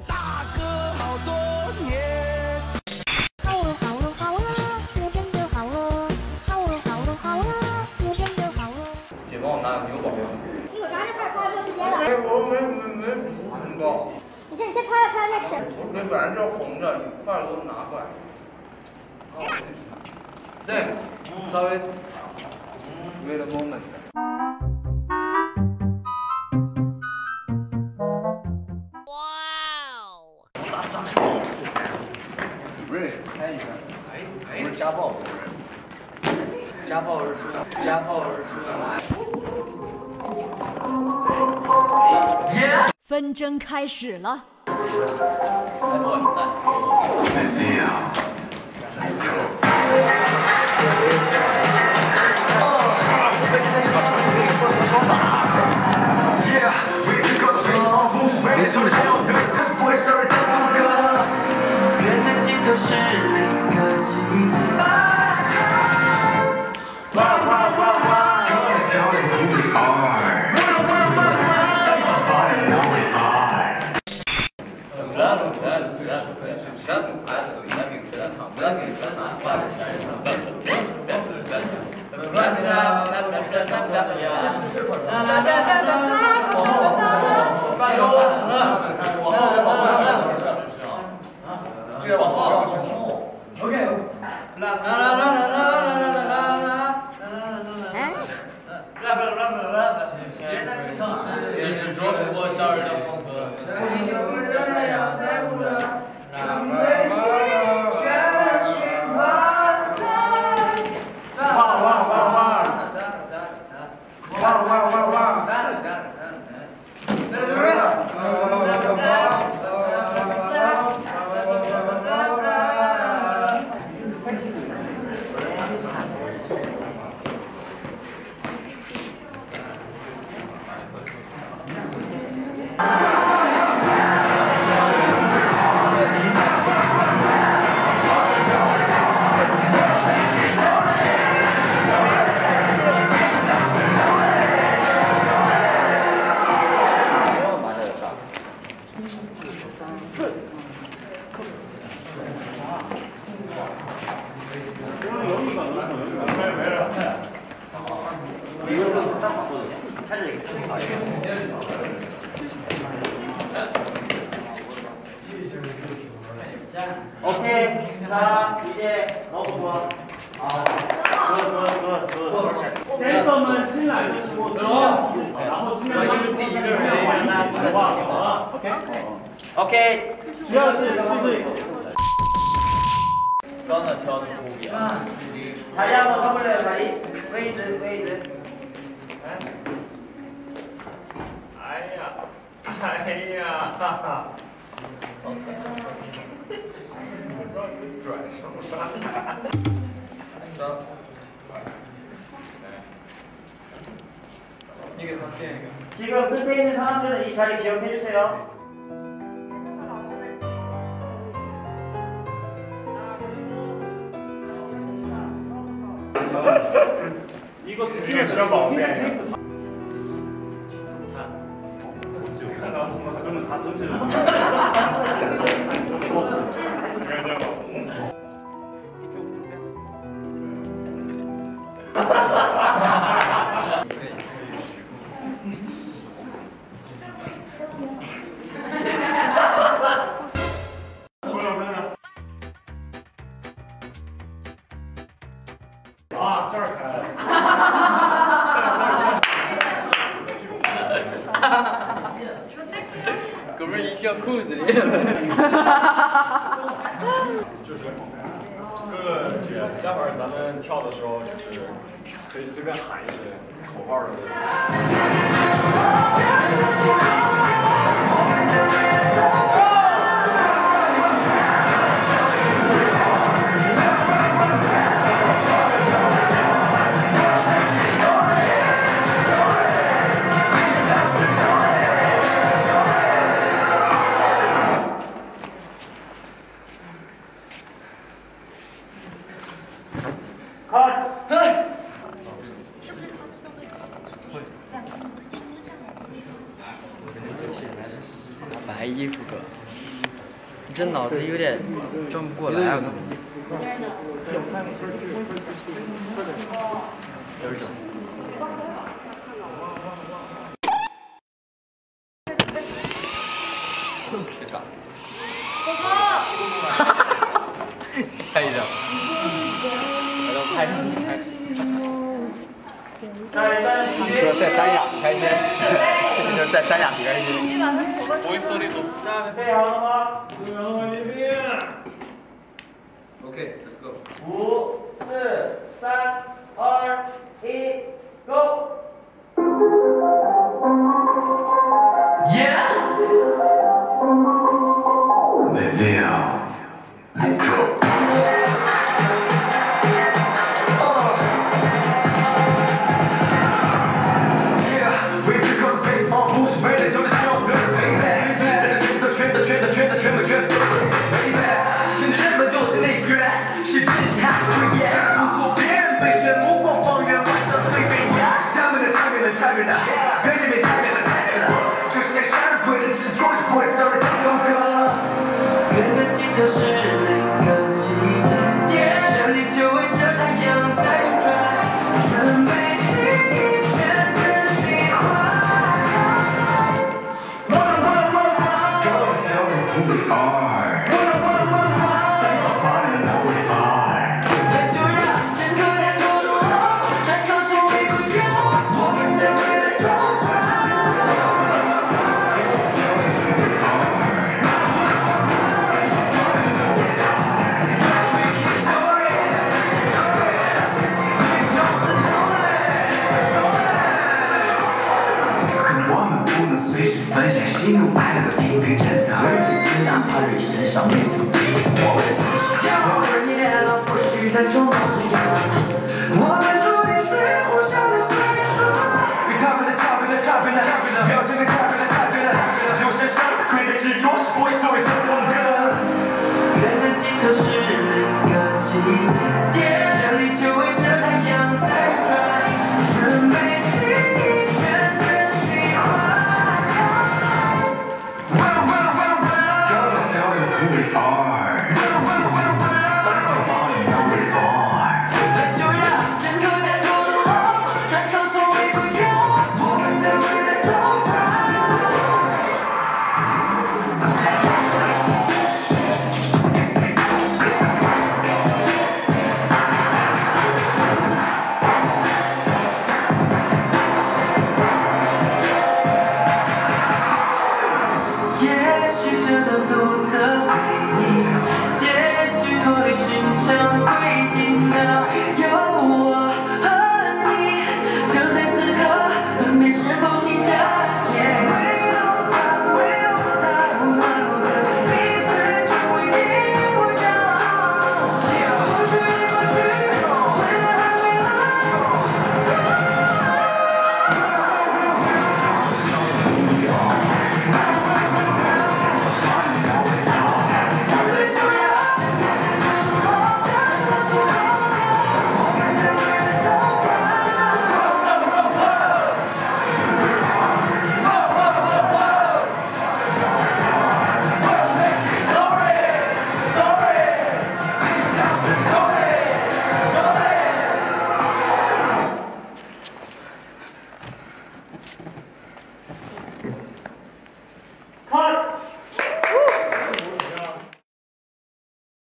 大哥好饿好饿，我好。好好好，好。姐帮我拿，你？没。你先你先拍了拍了再吃。我嘴本来就是红着，快点给我拿过来。好，对，稍微。Wait a moment. 家暴，家暴是说，家暴是说。纷争开始了。 오케이. 자, 이제 너무 좋아. 아, 굿, 굿, 굿, 굿. 댄서는 칠 알고 치고, 주현 씨, 거예요. 아니야. 네. 지금 끝에 있는 사람들은 이 자리 기억해 주세요. 이거 드리겠어요, 마음에. 啊！这儿开了。笑裤子里。就是哥哥姐，待会儿咱们跳的时候，就是可以随便喊一些口号的。买衣服哥，你这脑子有点转不过来啊哥。这啥？哈哈哈！看一下，来到开始，开始。在三亚很开心，在三亚很开心。准备好了吗？准备 OK。他内心像妹子，提起我的知识。结了，不许再装模作样。我们注定是互相的对属。被他们的，差别的，差别的，差别的，表情的，差别的，差别的，有些伤，亏的执着是不所谓的风格。人的尽头是另一个起点。